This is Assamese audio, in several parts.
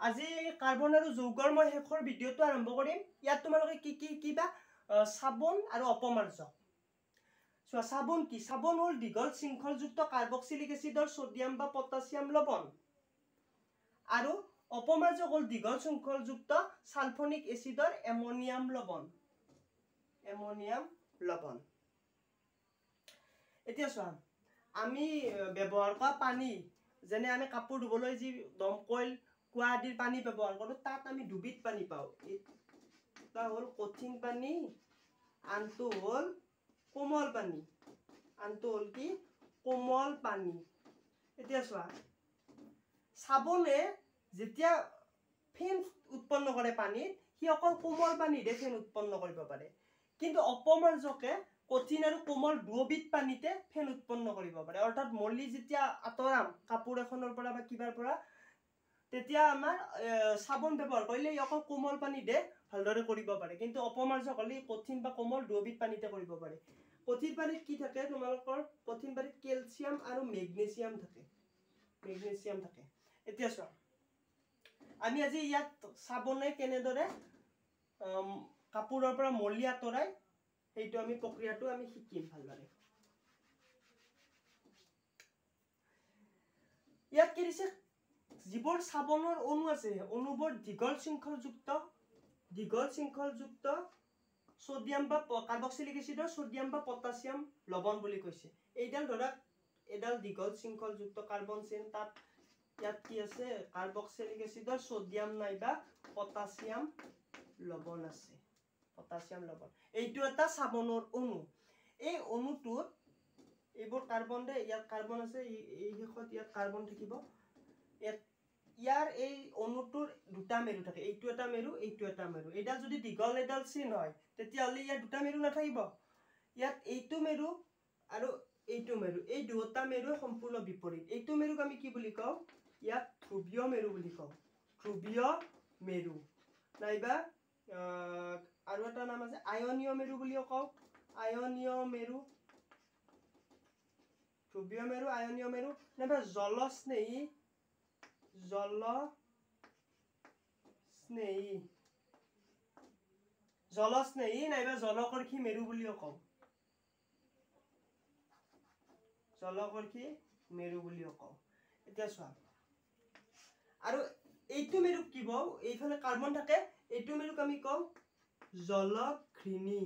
আজি কাৰ্বন আৰু যৌগৰ মই শেষৰ ভিডিঅ'টো আৰম্ভ কৰিম। ইয়াত তোমালোকে কি কি শিকিবা চাবোন আৰু অপমাৰ্জ চোৱা চাবোন কি? চাবোন হ'ল দীঘল শৃংখলযুক্ত কাৰ্বক্সিলিক এচিডৰ ছডিয়াম বা পটাছিয়াম লৱণ আৰু অপমাৰ্জ হ'ল দীঘল শৃংখলযুক্ত ছালফনিক এচিডৰ এমনিয়াম লৱণ এমনিয়াম লৱণ এতিয়া চোৱা আমি ব্যৱহাৰ কৰা পানী যেনে আমি কাপোৰ ধুবলৈ যি দমকল কুঁৱা আদিৰ পানী ব্যৱহাৰ কৰোঁ তাত আমি দুবিধ পানী পাওঁ। এটা হ'ল কঠিন পানী আনটো হ'ল কোমল পানী। আনটো হ'ল কি? কোমল পানী। এতিয়া চোৱা চাবোনে যেতিয়া ফেন উৎপন্ন কৰে পানীত সি অকল কোমল পানীৰে ফেন উৎপন্ন কৰিব পাৰে। কিন্তু অপমাৰ্জকে কঠিন আৰু কোমল দুবিধ পানীতে ফেন উৎপন্ন কৰিব পাৰে। অৰ্থাৎ মলি যেতিয়া আঁতৰাম কাপোৰ এখনৰ পৰা বা কিবাৰ পৰা তেতিয়া আমাৰ চাবোন ব্যৱহাৰ কৰিলে অকল কোমল পানীতে ভালদৰে কৰিব পাৰে। কিন্তু অপমাৰ্জক হ'লে কঠিন বা কোমল দুবিধ পানীতে কৰিব পাৰে। কঠিন পানীত কি থাকে তোমালোকৰ? কঠিন পানীত কেলছিয়াম আৰু মেগনেছিয়াম থাকে। মেগনেছিয়াম থাকে। এতিয়া চোৱা আমি আজি ইয়াত চাবোনে কেনেদৰে কাপোৰৰ পৰা মলি আঁতৰাই সেইটো আমি প্ৰক্ৰিয়াটো আমি শিকিম ভালদৰে। ইয়াত কি দিছে? যিবোৰ চাবোনৰ অণু আছে। অণুবোৰ দীঘল শৃংখলযুক্ত দীঘল শৃংখলযুক্ত ছডিয়াম বা কাৰ্বক্সিলিক এচিডৰ ছডিয়াম বা পটাছিয়াম লৱণ বুলি কৈছে। এইডাল ধৰা এডাল দীঘল শৃংখলযুক্ত কাৰ্বন চেইন তাত ইয়াত কি আছে? কাৰ্বক্সিলিক এচিডৰ ছডিয়াম নাইবা পটাছিয়াম লৱণ আছে। পটাছিয়াম লৱণ এইটো এটা চাবোনৰ অণু। এই অণুটোত এইবোৰ কাৰ্বন দে ইয়াত কাৰ্বন আছে এই শেষত ইয়াত কাৰ্বন থাকিব। ইয়াত ইয়াৰ এই অণুটোৰ দুটা মেৰু থাকে এইটো এটা মেৰু এইটো এটা মেৰু। এইডাল যদি দীঘল এডাল চিন হয় তেতিয়াহ'লে ইয়াৰ দুটা মেৰু নাথাকিব। ইয়াত এইটো মেৰু আৰু এইটো মেৰু এই দুটা মেৰু সম্পূৰ্ণ বিপৰীত। এইটো মেৰুক আমি কি বুলি কওঁ? ইয়াক ধ্ৰুৱীয় মেৰু বুলি কওঁ। ধ্ৰুৱীয় মেৰু। নাইবা আৰু এটা নাম আছে আয়নীয় মেৰু বুলিও কওঁ। আয়নীয় মেৰু ধ্ৰুৱীয় মেৰু আয়নীয় মেৰু। নাইবা জলস্নেহী জল স্নেহী। জলস্নেহী নাইবা জলকৰ্ষী মেৰু বুলিও কওঁ। জলকৰ্ষী মেৰু বুলিও কওঁ। এতিয়া চোৱা। আৰু এইটো মেৰুক কি কওঁ? এইফালে কাৰ্বন থাকে এইটো মেৰুক আমি কওঁ জলঘৃণী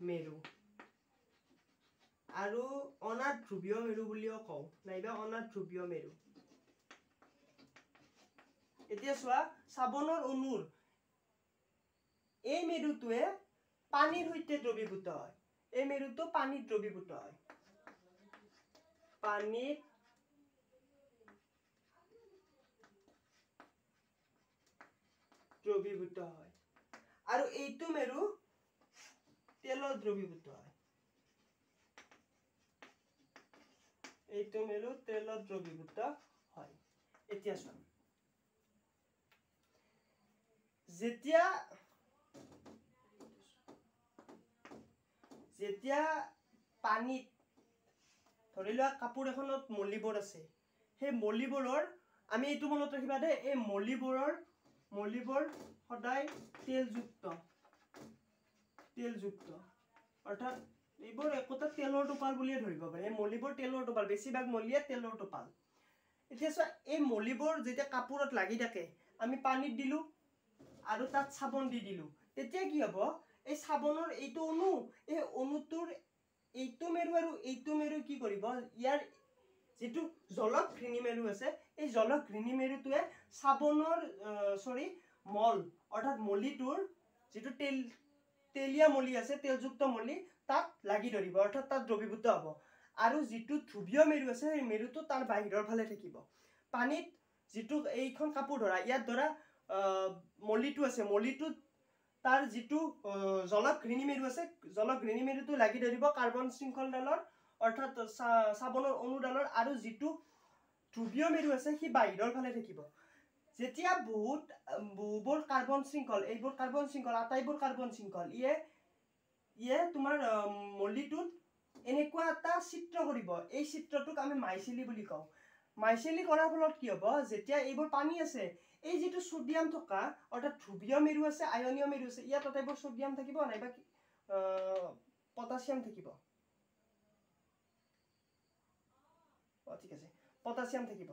মেৰু। আৰু অনাথ ধ্ৰুৱীয় মেৰু বুলিও কওঁ নাইবা অনাথ ধ্ৰুৱীয় মেৰু। এতিয়া চোৱা চাবোনৰ অণুৰ এই মেৰুটোৱে পানীৰ সৈতে দ্ৰৱীভূত হয়। এই মেৰুটো পানীত দ্ৰৱীভূত হয়। পানীত দ্ৰৱীভূত হয়। আৰু এইটো মেৰু তেলত দ্ৰৱীভূত হয়। এইটো মেৰু তেলত দ্ৰৱীভূত হয়। এতিয়া চোৱা। যেতিয়া যেতিয়া পানীত ধৰি লোৱা কাপোৰ এখনত মলিবোৰ আছে সেই মলিবোৰৰ আমি এইটো মনত ৰাখিবা দেই এই মলিবোৰৰ মলিবোৰ সদায় তেলযুক্ত তেলযুক্ত। অৰ্থাৎ এইবোৰ একোটা তেলৰ টোপাল বুলিয়ে ধৰিব পাৰে। এই মলিবোৰ তেলৰ টোপাল বেছিভাগ মলিয়ে তেলৰ টোপাল। এতিয়া চোৱা এই মলিবোৰ যেতিয়া কাপোৰত লাগি থাকে আমি পানীত দিলোঁ আৰু তাত চাবোন দি দিলোঁ। তেতিয়া কি হ'ব? এই চাবোনৰ এইটো অণু এই অণুটোৰ এইটো মেৰু আৰু এইটো মেৰু কি কৰিব? ইয়াৰ যিটো জলক ঘৃণী মেৰু আছে এই জলক ঘৃণী মেৰুটোৱে চাবোনৰ চৰি মল অৰ্থাৎ মলিটোৰ যিটো তেল তেলীয়া মলি আছে তেলযুক্ত মলি তাত লাগি ধৰিব অৰ্থাৎ তাত দ্ৰৱীভূত হ'ব। আৰু যিটো ধ্ৰুৱীয় মেৰু আছে সেই মেৰুটো তাৰ বাহিৰৰ ফালে থাকিব। পানীত যিটো এইখন কাপোৰ ধৰা ইয়াত ধৰা মলিটো আছে। মলিটোত তাৰ যিটো জলক ঘৃণী মেৰু আছে জলক ঘৃণী মেৰুটো লাগি ধৰিব কাৰ্বন শৃংখলডালৰ অৰ্থাৎ চাবোনৰ অণুডালৰ আৰু যিটো ধ্ৰুৱীয় মেৰু আছে সি বাহিৰৰ ফালে থাকিব। যেতিয়া বহুত বহুবোৰ কাৰ্বন শৃংখল এইবোৰ কাৰ্বন শৃংখল আটাইবোৰ কাৰ্বন শৃংখল ইয়ে ইয়ে তোমাৰ মলিটোত এনেকুৱা এটা চিত্ৰ কৰিব। এই চিত্ৰটোক আমি মাইচিলি বুলি কওঁ। মাইচেলি কৰাৰ ফলত কি হ'ব? যেতিয়া এইবোৰ পানী আছে এই যিটো ছডিয়াম থকা অৰ্থাৎ ধ্ৰুৱীয় মেৰু আছে আয়নীয় মেৰু আছে ইয়াত আটাইবোৰ ছডিয়াম থাকিব নাইবা পটাছিয়াম থাকিব? ঠিক আছে। পটাছিয়াম থাকিব।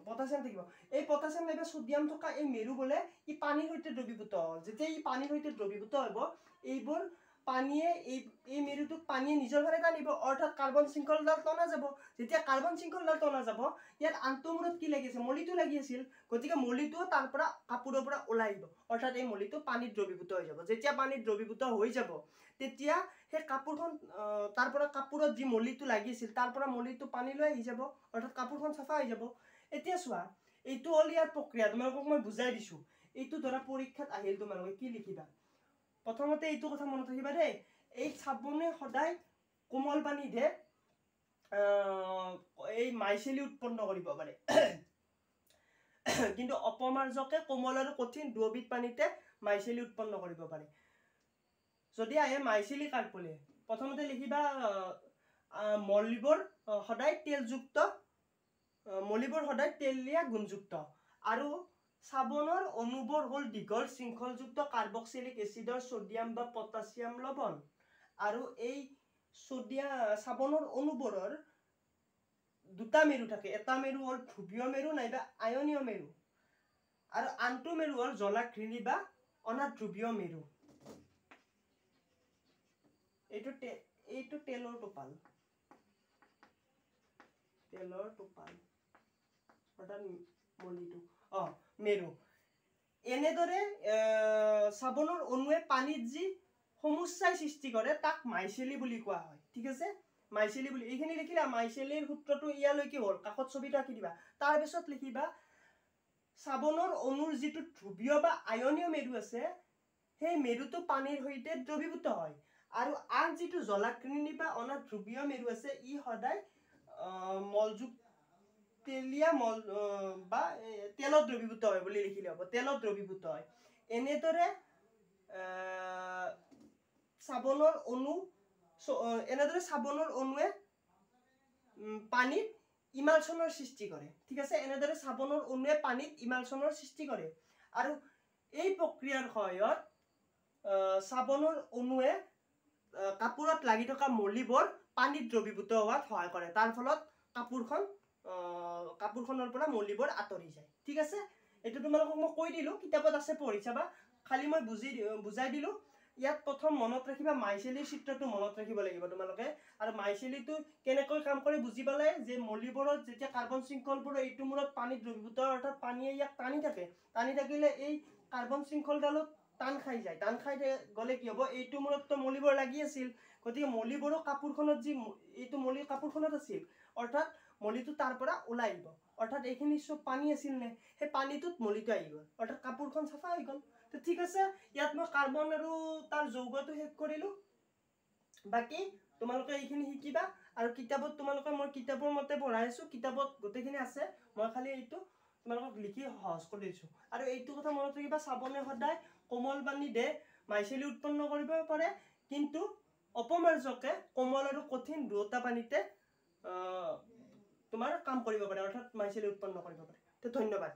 পটাছিয়াম থাকিব। এই পটাছিয়াম নাইবা ছডিয়াম থকা এই মেৰু বোলে ই পানীৰ সৈতে দ্ৰৱীভূত। যেতিয়া ই পানীৰ সৈতে দ্ৰৱীভূত হ'ব এইবোৰ পানীয়ে এই এই মেৰুটোক পানীয়ে নিজৰ ফালে টানিব অৰ্থাৎ কাৰ্বন শৃংখলডাল টনা যাব। যেতিয়া কাৰ্বন শৃংখলডাল টনা যাব ইয়াত আনটো মূৰত কি লাগি আছে? মলিটো লাগি আছিল গতিকে মলিটোও তাৰ পৰা কাপোৰৰ পৰা ওলাই আহিব। অৰ্থাৎ এই মলিটো পানীত দ্ৰৱীভূত হৈ যাব। যেতিয়া পানীত দ্ৰৱীভূত হৈ যাব তেতিয়া সেই কাপোৰখন তাৰ পৰা কাপোৰত যি মলিটো লাগিছিল তাৰ পৰা মলিটো পানীলৈ আহি যাব অৰ্থাৎ কাপোৰখন চাফা হৈ যাব। এতিয়া চোৱা এইটো হ'ল ইয়াৰ প্ৰক্ৰিয়া। তোমালোকক মই বুজাই দিছোঁ। এইটো ধৰা পৰীক্ষাত আহিল তোমালোকে কি লিখিবা? প্ৰথমতে এইটো কথা মনত ৰাখিবা দেই এই চাবোনে সদায় কোমল পানীতহে এই মাইচেলি উৎপন্ন কৰিব পাৰে। কিন্তু অপমাৰ্জকে কোমল আৰু কঠিন দুবিধ পানীতে মাইচেলি উৎপন্ন কৰিব পাৰে। যদি আহে মাইচেলি কাৰ্পলে প্ৰথমতে লিখিবা মলিবৰ সদায় তেলযুক্ত মলিবোৰ সদায় তেলীয়া গুণযুক্ত। আৰু চাবোনৰ অনুবোৰ হ'ল দীঘল শৃংখলযুক্ত কাৰ্বক্সিলিক এচিডৰ ছডিয়াম বা পটাছিয়াম লৱণ আৰু এই ছডিয়াম চাবোনৰ অনুবোৰৰ দুটা মেৰু থাকে। এটা মেৰু হ'ল ধ্ৰুৱীয় মেৰু নাইবা আয়নীয় মেৰু। আৰু আনটো মেৰু হ'ল জলাঘৃণী বা অনাধ্ৰুৱীয় মেৰু। এইটো এইটো তেলৰ টোপাল। তেলৰ টোপাল। অৰ্থাৎ মলিটো। মেৰু। এনেদৰে চাবোনৰ অণুৱে পানীত যি সমস্যাই সৃষ্টি কৰে তাক মাইচেলি বুলি কোৱা হয়। ঠিক আছে? মাইচেলি বুলি। এইখিনি লিখিলা মাইচেলিৰ সূত্ৰটো ইয়ালৈকে হ'ল। কাষত ছবিটো আঁকি দিবা। তাৰপিছত লিখিবা অণুৰ যিটো ধ্ৰুৱীয় বা আয়নীয় মেৰু আছে সেই মেৰুটো পানীৰ সৈতে দ্ৰৱীভূত হয়। আৰু আন যিটো জলাকৃণী বা অনাধ্ৰুৱীয় মেৰু আছে ই সদায় মলযুক্ত তেলীয়া মল বা তেলত দ্ৰৱীভূত হয় বুলি লিখিলে হ'ব তেলত দ্ৰৱীভূত হয়। এনেদৰে চাবোনৰ অণু এনেদৰে চাবোনৰ অণুৱে পানীত ইমালচনৰ সৃষ্টি কৰে। ঠিক আছে? এনেদৰে চাবোনৰ অণুৱে পানীত ইমালচনৰ সৃষ্টি কৰে। আৰু এই প্ৰক্ৰিয়াৰ সহায়ত চাবোনৰ অণুৱে কাপোৰত লাগি থকা মলিবোৰ পানীত দ্ৰৱীভূত হোৱাত সহায় কৰে। তাৰ ফলত কাপোৰখন কাপোৰখনৰ পৰা মলিবোৰ আঁতৰি যায়। ঠিক আছে? এইটো তোমালোকক মই কৈ দিলোঁ কিতাপত আছে পঢ়ি চাবা খালি মই বুজি বুজাই দিলোঁ। ইয়াত প্ৰথম মনত ৰাখিবা মাইচেলিৰ চিত্ৰটো মনত ৰাখিব লাগিব তোমালোকে। আৰু মাইচেলিটো কেনেকৈ কাম কৰি বুজি পালে? যে মলিবোৰত যেতিয়া কাৰ্বন শৃংখলবোৰ এইটো মূৰত পানীত দ্ৰৱীভূত অৰ্থাৎ পানীয়ে ইয়াক টানি থাকে। টানি থাকিলে এই কাৰ্বন শৃংখলডালত টান খাই যায়। টান খাই গ'লে কি হ'ব? এইটো মূৰততো মলিবোৰ লাগি আছিল। গতিকে মলিবোৰো কাপোৰখনত যি এইটো মলি কাপোৰখনত আছিল। অৰ্থাৎ মলিটো তাৰ পৰা ওলাই আহিব অৰ্থাৎ এইখিনি চব পানী আছিল নে সেই পানীটোত মলিটো আহি গ'ল অৰ্থাৎ কাপোৰখন চাফা হৈ গ'ল। তো ঠিক আছে ইয়াত মই কাৰ্বন আৰু তাৰ যৌগটো শেষ কৰিলোঁ। বাকী তোমালোকে এইখিনি শিকিবা আৰু কিতাপত তোমালোকে মই কিতাপৰ মতে পঢ়াই আছোঁ কিতাপত গোটেইখিনি আছে মই খালি এইটো তোমালোকক লিখি সহজ কৰি দিছোঁ। আৰু এইটো কথা মনত ৰাখিবা চাবোনে সদায় কোমল পানী দে মাইচেলি উৎপন্ন কৰিব পাৰে কিন্তু অপমাৰ্জকে কোমল আৰু কঠিন দুয়োটা পানীতে তোমাৰ কাম কৰিব পাৰে অৰ্থাৎ মাইচেলি উৎপন্ন কৰিব পাৰে। ধন্যবাদ।